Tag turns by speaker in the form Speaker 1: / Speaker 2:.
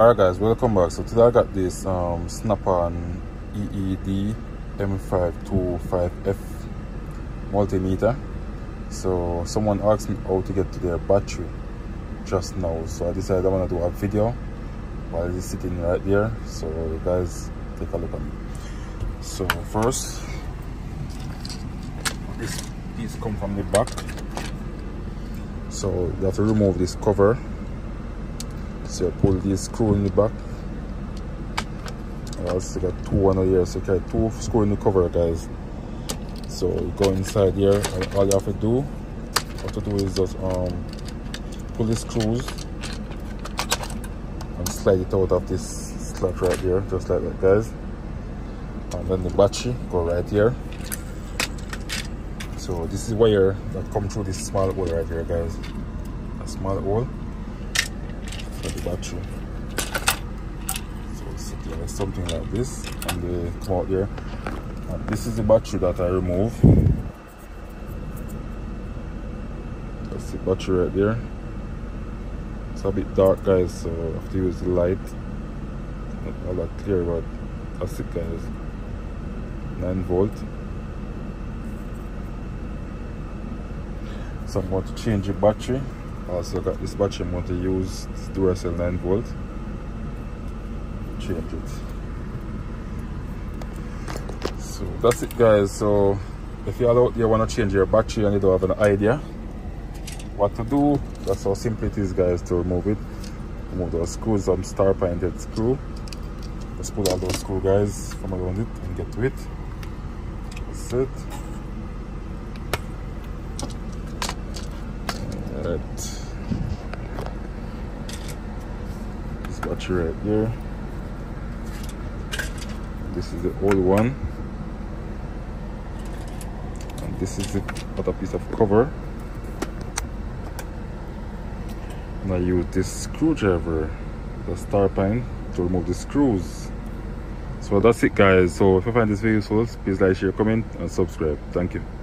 Speaker 1: Alright guys, welcome back. So today I got this um, Snap-on EED M525F multimeter. So someone asked me how to get to their battery just now. So I decided I want to do a video while it's sitting right there. So guys, take a look at it. So first, this piece come from the back. So you have to remove this cover so you pull this screw in the back. I also got two on here so you carry two screw in the cover guys. So you go inside here. And all you have to do what to do is just um pull the screws and slide it out of this slot right here just like that guys. And then the battery go right here. So this is wire that come through this small hole right here guys. A small hole for the battery so something like this and the out there. And this is the battery that I remove. That's the battery right there. It's a bit dark guys so I have to use the light. Not all that clear but that's it guys. 9 volt. So I'm going to change the battery also got this battery I'm going to use this Duracell 9 volt. Change it. So that's it guys. So if you're out there want to change your battery and you don't have an idea what to do that's how simple it is guys to remove it. Remove those screws some star pointed screw. Let's pull all those screw guys from around it and get to it. That's it Right. battery right there. This is the old one. And this is the other piece of cover. And I use this screwdriver the star pine to remove the screws. So that's it guys. So if you find this video useful please like share comment and subscribe. Thank you